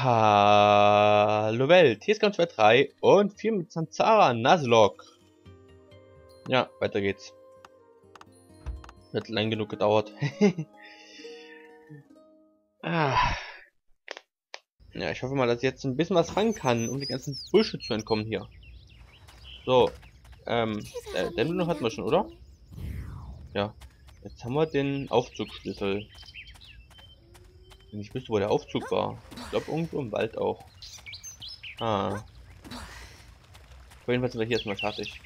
Hallo Welt, hier ist ganz 23 und viel mit Sanzara Nuzlocke. Ja, weiter geht's. Wird lang genug gedauert. ah. Ja, ich hoffe mal, dass ich jetzt ein bisschen was fangen kann, um die ganzen Bullshit zu entkommen hier. So, ähm, äh, noch hatten wir schon, oder? Ja. Jetzt haben wir den Aufzugsschlüssel. Wenn ich wüsste, wo der Aufzug war. Ich glaube irgendwo im Wald auch. Ah. Auf jeden Fall sind wir hier erstmal fertig.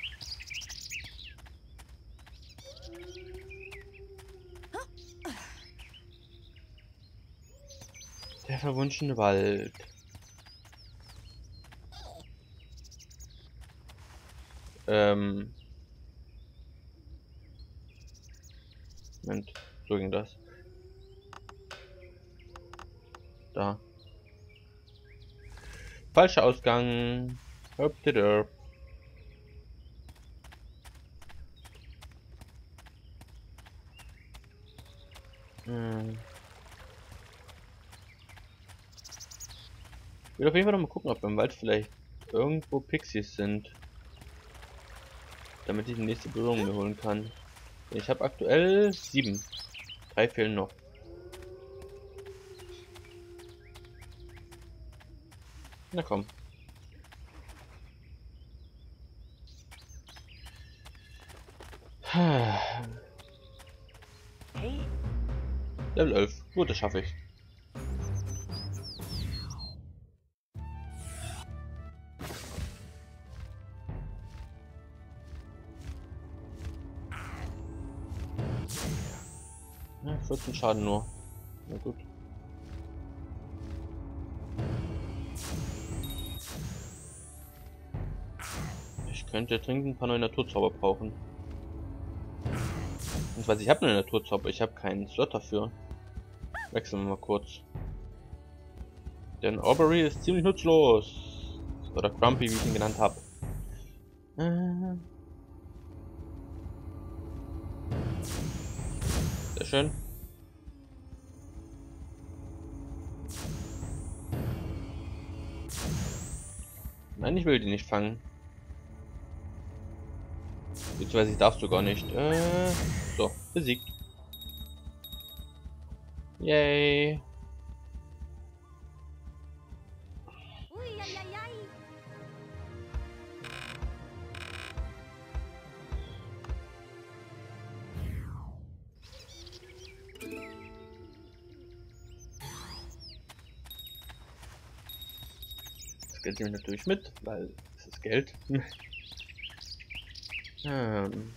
Der verwunschene Wald. Ähm. Moment, so ging das. Da. Falscher Ausgang. Hop, hm. Ich will auf jeden Fall noch mal gucken, ob im Wald vielleicht irgendwo Pixies sind. Damit ich die nächste Berührung mir holen kann. Ich habe aktuell sieben. Drei fehlen noch. Na komm. Level 11. Gut, das schaffe ich. Ja, 14 Schaden nur. Na gut. Könnte dringend ein paar neue Naturzauber brauchen. Und was ich habe eine Naturzauber, ich habe keinen Slot dafür. Wechseln wir mal kurz. Denn Aubrey ist ziemlich nutzlos. Oder Grumpy, wie ich ihn genannt habe. Äh. Sehr schön. Nein, ich will die nicht fangen. Beziehungsweise ich darfst du gar nicht. Äh, so, besiegt. Yay. Das Geld nehme ich natürlich mit, weil es ist Geld. Ähm.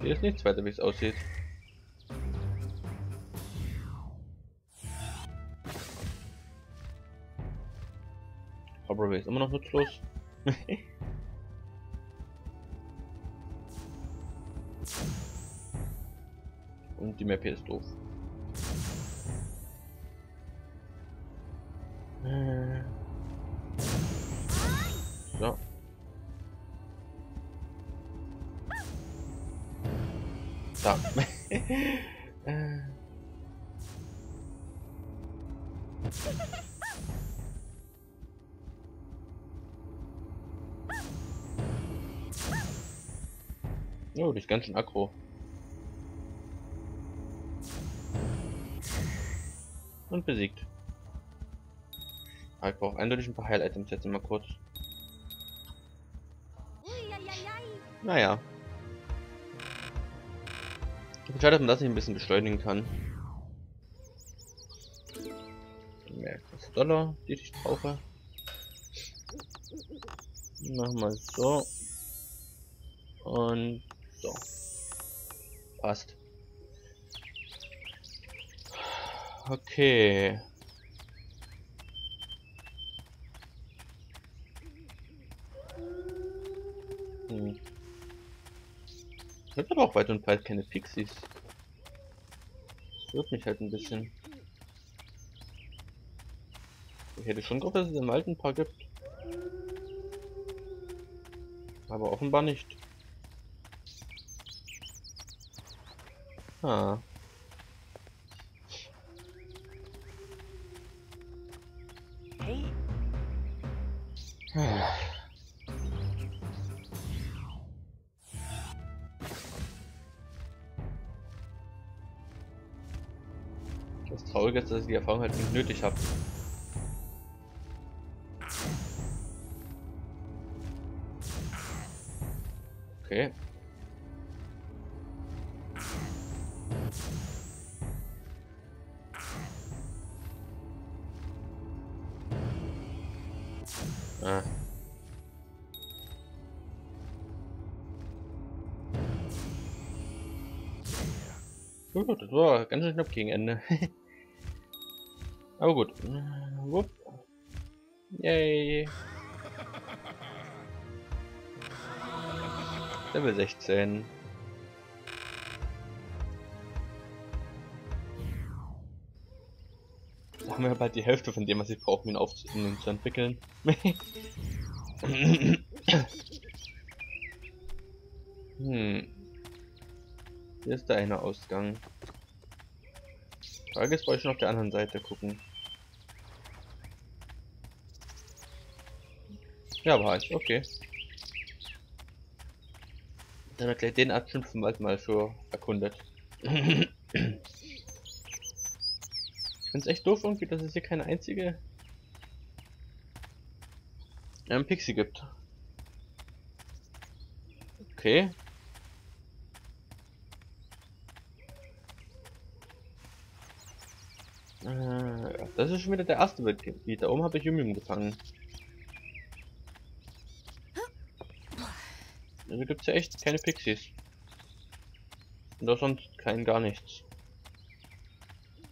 Hier ist nichts weiter, wie es aussieht. Aber ist immer noch nutzlos. Und die Map hier ist doof. Äh. Oh, die ist ganz schön aggro. Und besiegt. Ah, ich brauche eindeutig ein paar Heil-Items jetzt mal kurz. Naja. Schade, dass man das nicht ein bisschen beschleunigen kann. Mehr Dollar, die ich brauche. Wir so. Und so. Passt. Okay. Habe aber auch weit und breit keine Pixies. Das wird mich halt ein bisschen. Ich hätte schon gehofft, dass es im alten Paar gibt. Aber offenbar nicht. Ah. Das Traurige ist, dass ich die Erfahrung halt nicht nötig habe. Okay. Ah. Das war ganz schön knapp gegen Ende. Aber gut. Wupp. Yay. Level 16. Da haben wir bald die Hälfte von dem, was ich brauche, um ihn, auf um zu entwickeln. hm. Hier ist der eine Ausgang. Frage ist, wollte ich schon auf der anderen Seite gucken. Ja, war ich, okay. Dann gleich den Abschnitt Wald mal so erkundet. ich find's echt doof irgendwie, dass es hier keine einzige ähm, Pixie gibt. Okay. Äh, das ist schon wieder der erste Weltgebiet. Da oben habe ich Yumium gefangen. Also gibt es ja echt keine Pixies. Und auch sonst kein gar nichts.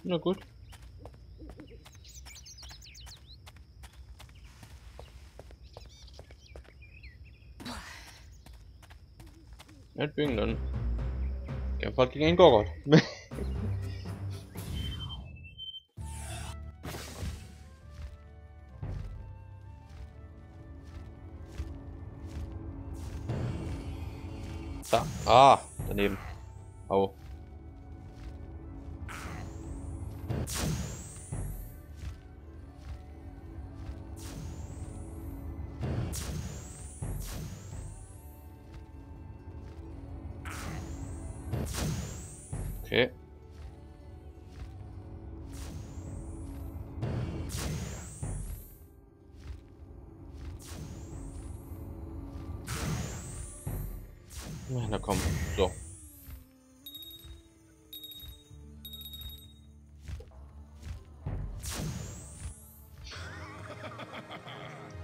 Na gut. Meinetwegen dann. Kämpft gegen einen Gorgot. Ah, daneben. Au.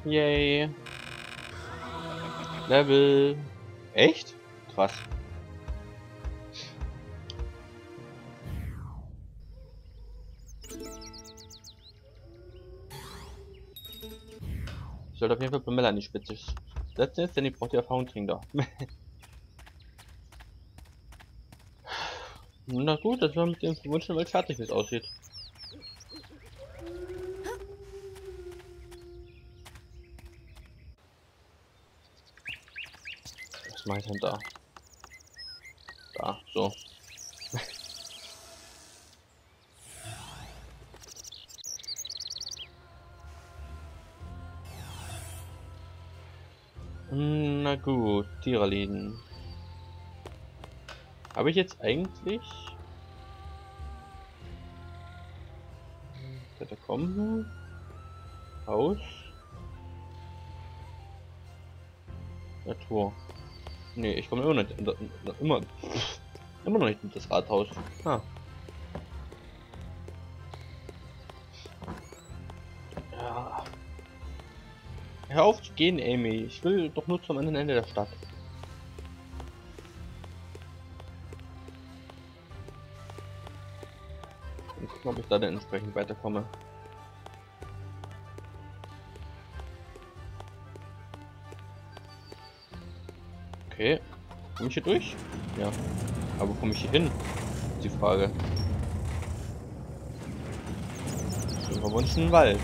Yay. Level. Echt? Krass. Ich sollte auf jeden Fall bei Melanie Spitze setzen, denn ich brauche die Erfahrung da. Na gut, dass wir mit dem verwunschenen Welt fertig, wie es aussieht. Was mache ich denn da? Da, so. Na gut, Tieralin. Habe ich jetzt eigentlich... Katakomben? Haus? Natur. Nee, ich komme immer nicht... Immer, immer noch nicht in das Rathaus. Ah. Ja. Hör auf zu gehen, Amy. Ich will doch nur zum anderen Ende der Stadt. gucken, ob ich da dann entsprechend weiterkomme. Okay. Komme ich hier durch? Ja. Aber komme ich hier hin? Ist die Frage. Im verwunschenen Wald.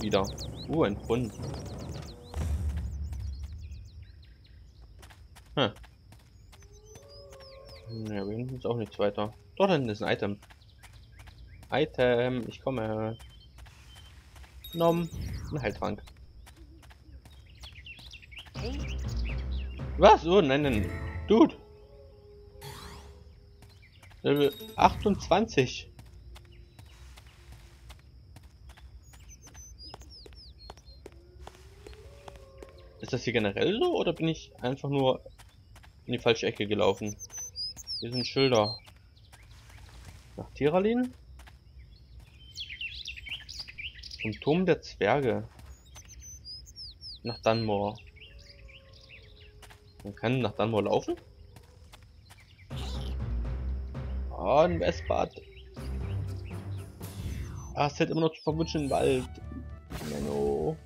Wieder. Uh, ein Brunnen. Hm. Ja, wir hinten ist auch nichts weiter. Dort hinten ist ein Item. Item, ich komme. Nom, ein Heiltrank. Was? Oh, nein, nein. Dude. Level 28. Ist das hier generell so oder bin ich einfach nur in die falsche Ecke gelaufen? Hier sind Schilder. Nach Tiralin? Zum Turm der Zwerge. Nach Dunmore. Man kann nach Dunmore laufen? Oh, ein Westbad. Ah, es hält immer noch zu verwünschen Wald. Menno.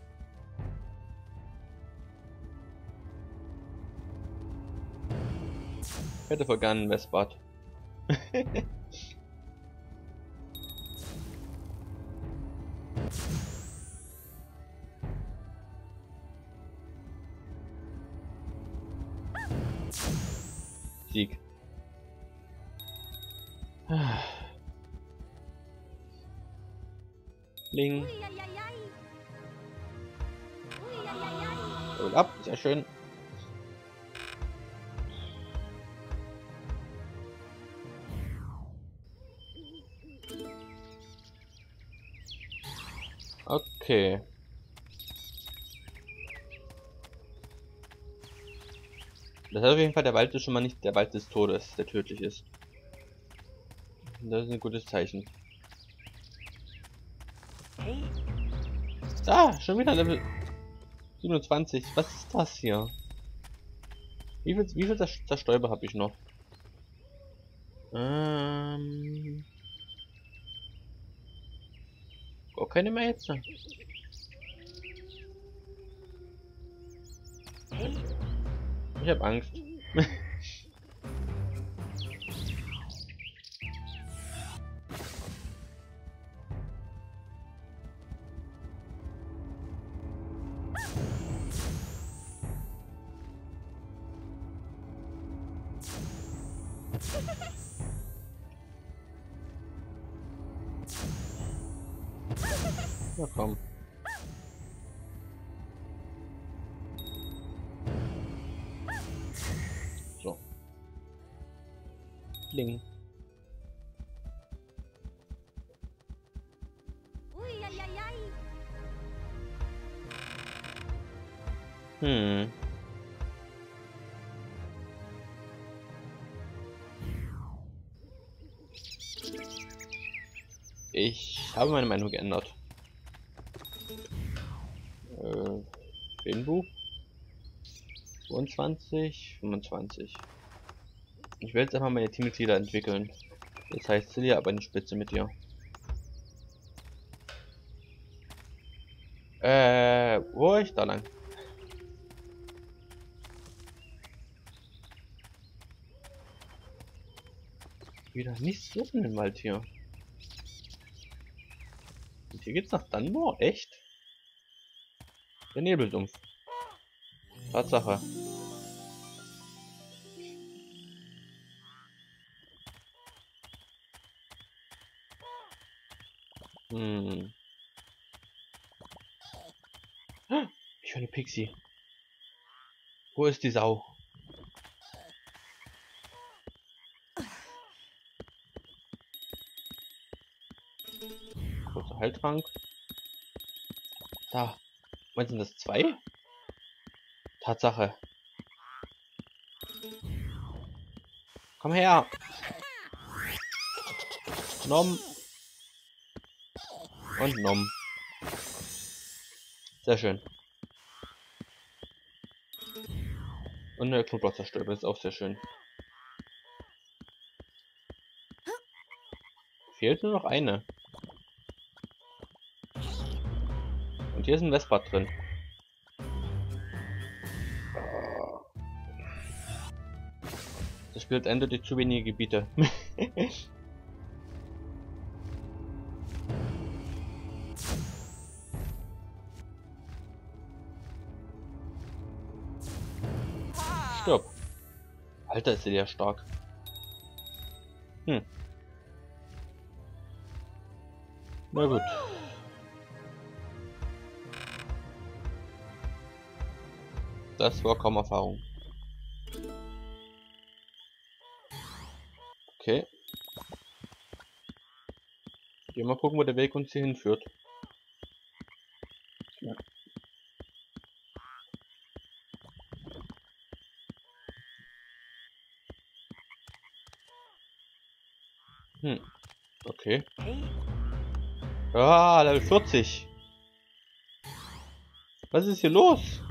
Hätte vergangen, Westbad. Sieg. Ling. Level ab, sehr schön. Okay. Das heißt auf jeden Fall, der Wald ist schon mal nicht der Wald des Todes, der tödlich ist. Das ist ein gutes Zeichen. Da, schon wieder Level 27. Was ist das hier? Wie viel, wie viel Zerstäuber habe ich noch? Ähm... Gar keine mehr jetzt. Ich hab Angst. Na komm. Hm. Ich habe meine Meinung geändert. Äh, Filmbuch. 22, 25. Ich will jetzt einfach meine Teammitglieder entwickeln. Das heißt Celia aber eine Spitze mit dir. Äh, wo ich da lang? Wieder nichts suchen im Wald hier. Und hier geht's nach Dunmore? Echt? Der Nebelsumpf. Tatsache. Hm. Ich höre eine Pixie. Wo ist die Sau? Heiltrank. Da. Meinst du das zwei? Tatsache. Komm her. Nom. Und Nom. Sehr schön. Und der Knoblauchzerstörer ist auch sehr schön. Fehlt nur noch eine. Hier ist ein Westbad drin. Das spielt eindeutig zu wenige Gebiete. Stopp. Alter, ist der ja stark. Hm. Na gut. Das war kaum Erfahrung. Okay. Gehen mal gucken, wo der Weg uns hier hinführt. Ja. Hm. Okay. Ah, Level 40. Was ist hier los?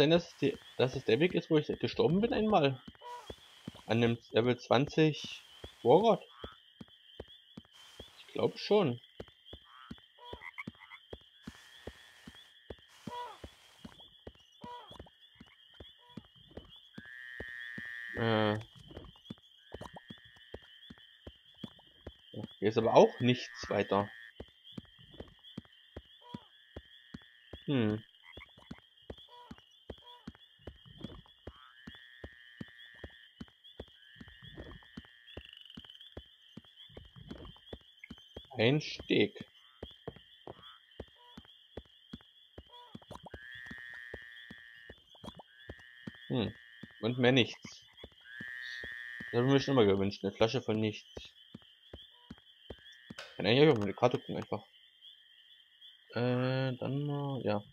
Sein, dass es, die, dass es der Weg ist, wo ich gestorben bin einmal? An dem Level 20 Wargott? Ich glaube schon. Äh. Hier ist aber auch nichts weiter. Hm. Ein Steg. Hm. Und mehr nichts. Das habe ich mir schon immer gewünscht. Eine Flasche von nichts. Kann eigentlich auch eine Karte gucken einfach. Äh, dann mal, ja.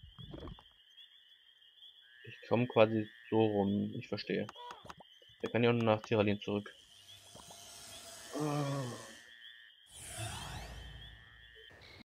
Ich komme quasi so rum. Ich verstehe. Der kann ja auch nach Tiralin zurück. Oh.